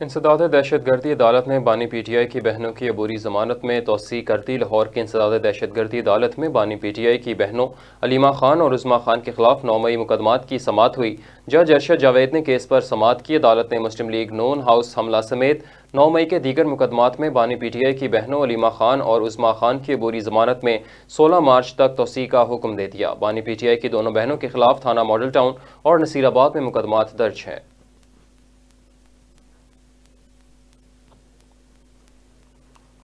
इंसदाद दहशतगर्दी अदालत ने बानी पी टी आई की बहनों की अबूरी जमानत में तोसी करती लाहौर की इंसदाद दहशतगर्दी अदालत में बानी पी टी आई की बहनों अलीमा खान और उज़मा खान के खिलाफ नौ मई मुकदमात की समात हुई। जज अरशद जावेद ने केस पर समात की। अदालत ने मुस्लिम लीग नून हाउस हमला समेत नौ मई के दीगर मुकदमात में बानी पी टी आई की बहनों अलीमा खान और उज़मा खान की अबूरी जमानत में सोलह मार्च तक तोसी का हुक्म दे दिया। बानी पी टी आई की दोनों बहनों के खिलाफ थाना मॉडल टाउन और नसीराबाद में मुकदमात दर्ज हैं।